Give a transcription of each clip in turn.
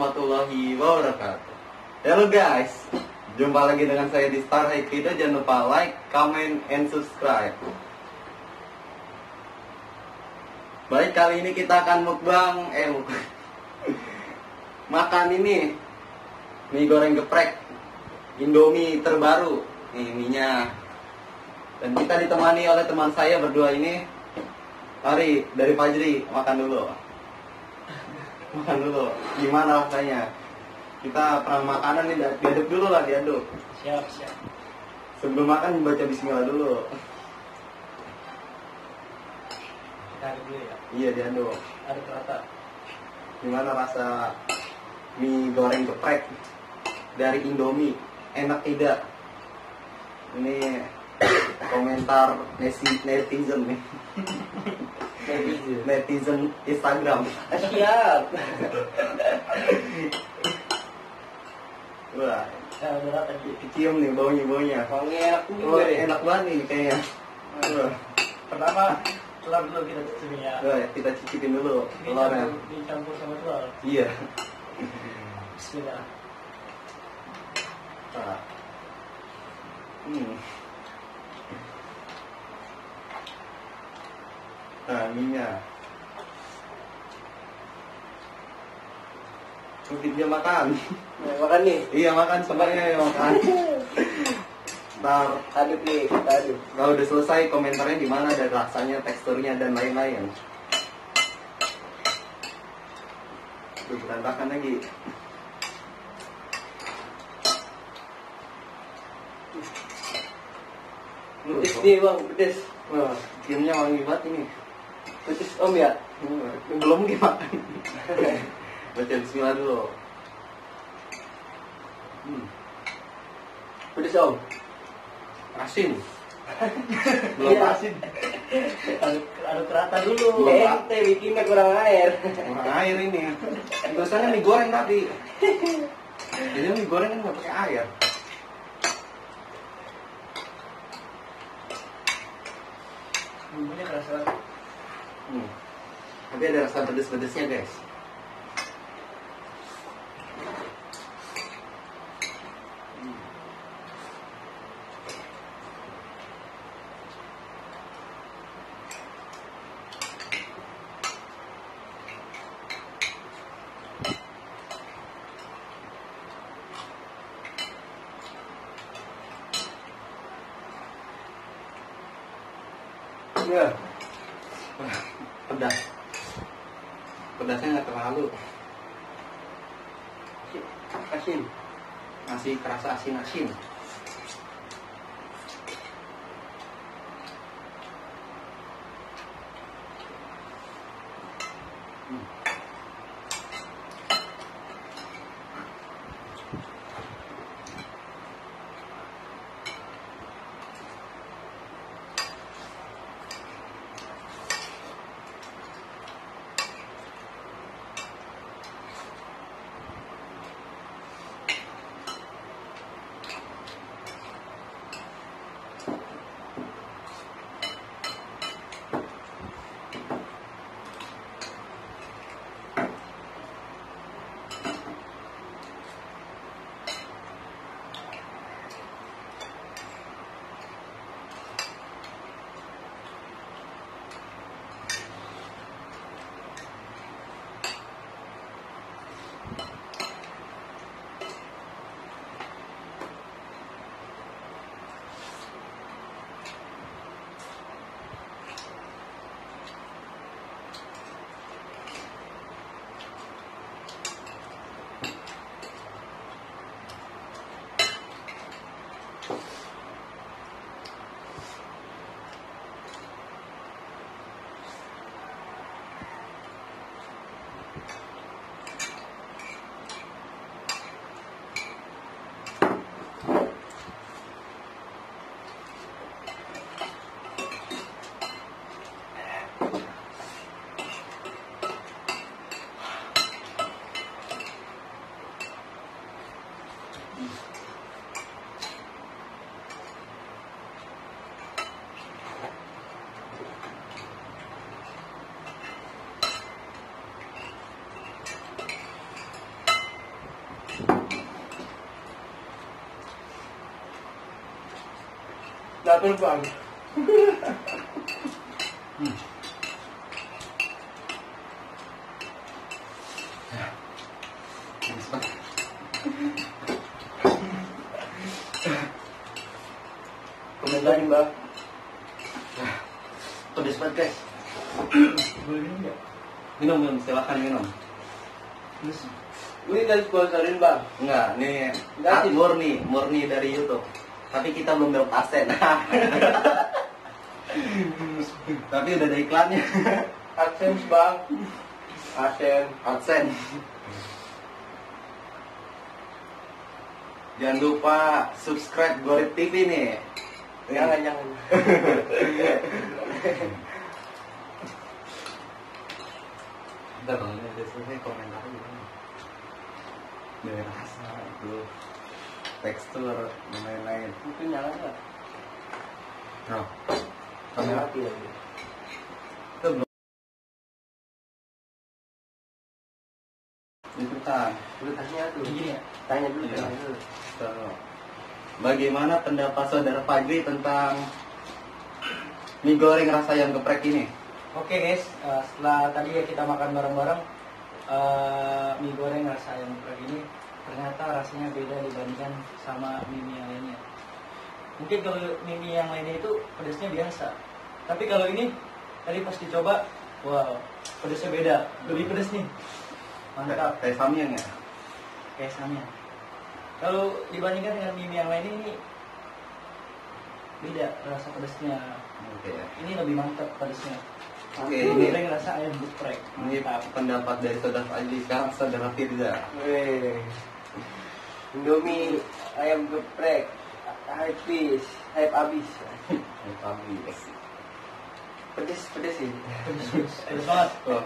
warahmatullahi wabarakatuh. Halo guys, jumpa lagi dengan saya di Star Video. Jangan lupa like, comment, and subscribe. Baik kali ini kita akan mukbang, eh makan ini mie goreng geprek, Indomie terbaru, nih minyak. Dan kita ditemani oleh teman saya berdua ini. Mari dari Fajri makan dulu makan dulu. Gimana rasanya? Kita pernah makanan nih diaduk dulu lah diaduk Siap, siap. sebelum makan baca Bismillah dulu. Kita aduk dulu ya. iya diaduk Aduk rata. gimana rasa mie goreng geprek dari Indomie? Enak tidak? Ini komentar netizen nih netizen Instagram Siap. wah udah kecium nih baunya baunya juga Wah, deh. enak banget nih kayaknya. Pertama, telur dulu kita cicipi ya. Wah, kita cicipin dulu telurnya campur, dicampur sama telur. iya Bismillah. Nah. Hmm. Nah, minyak. Terus dia makan. Nah, makan nih. iya makan semuanya ya makan. Ntar Aduk nih, aduk. kalau udah selesai komentarnya gimana dan rasanya, teksturnya dan lain-lain. Tuh berantakan lagi. Pedes nih bang, pedes. Wah, ciumnya wangi banget ini. Pedes om ya. Hmm, Belum gimana? Baca bismillah dulu. Hmm, Pedes om. asin. Belum Iya. asin. Aduk, aduk rata dulu. Belum. Ente bikinnya kurang air. Kurang air ini. Tulisannya mie goreng tadi. Jadi mie goreng kan nggak pakai air. Bumbunya kerasa Hmm. Tapi ada rasa pedes-pedesnya guys. Ya. Wah, pedas. Pedasnya nggak terlalu. Asin. Masih kerasa asin-asin. Hmm. Dapur bang. Pedes banget. Komentarin bang. Pedes banget guys. Boleh minum nggak? Minum minum silakan minum. Ini dari sponsorin bang. Enggak, ini Gratis. murni, murni dari YouTube. Tapi kita belum dapat asen. Tapi udah ada iklannya. AdSense bang. AdSense. Adsen. Jangan lupa subscribe Gorip TV nih. Jangan jangan. Bentar dong, ini ada selesai komentar? Dari rasa itu tekstur dan lain-lain. Itu nyala nggak? Kamera kamera mati lagi. itu belum. Itu kan. Udah tanya tuh. Gini ya. Tanya dulu. Iya. tanya dulu. So, Bagaimana pendapat saudara Fajri tentang mie goreng rasa ayam geprek ini? Oke guys, eh, setelah tadi ya kita makan bareng-bareng eh, mie goreng rasa ayam geprek ini ternyata rasanya beda dibandingkan sama mie mie yang lainnya. Mungkin kalau mie mie yang lainnya itu pedasnya biasa, tapi kalau ini tadi pas dicoba, wow, pedasnya beda, lebih pedas nih, mantap. Kayak samyang ya? kayak samnya. Kalau dibandingkan dengan mie mie yang lain ini beda rasa pedasnya. Oke ya. Ini lebih mantap pedasnya. Oke, ini rasa ayam geprek. ini pendapat dari saudara sekarang saudara Firza. Indomie ayam geprek. Habis, hype abis. Ini Fajri. Pedes, pedes sih. Pedes, banget. Oh.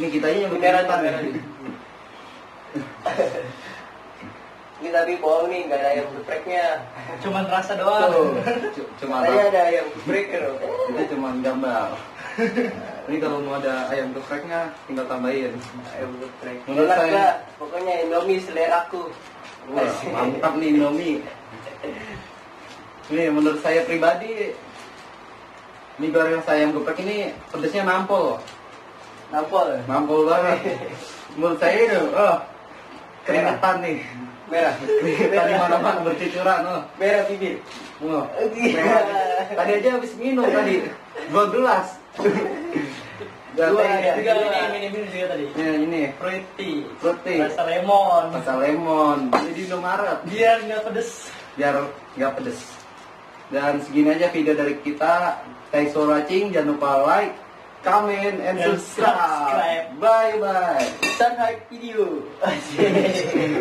Ini kita yang berkejutan beneran. nih. Ini tapi bohong nih, nggak ada ayam gepreknya. Cuman rasa doang. Tuh. C- Cuma Katanya ada ayam geprek loh. itu cuma gambar. Ini kalau mau ada ayam gepreknya tinggal tambahin. Ayam geprek. Menurut Enak saya- lah. Pokoknya Indomie seleraku. Wah, mantap nih Indomie. Nih menurut saya pribadi mie goreng rasa ayam geprek ini pedasnya nampol. Nampol. Nampol banget. Menurut saya itu, oh, keringetan nih. Merah. Keringetan di mana-mana bercucuran, oh. Merah bibir. Merah. Tadi aja habis minum tadi, dua gelas. Dua, ya. Juga ini minum juga tadi. Ya, ini Fruit tea. Fruit tea. Rasa lemon. rasa lemon. Ini di Indomaret Biar nggak pedes. biar nggak pedes. Dan segini aja video dari kita. Thanks for watching. Jangan lupa like, comment, and subscribe. subscribe. Bye bye. Sun hype video.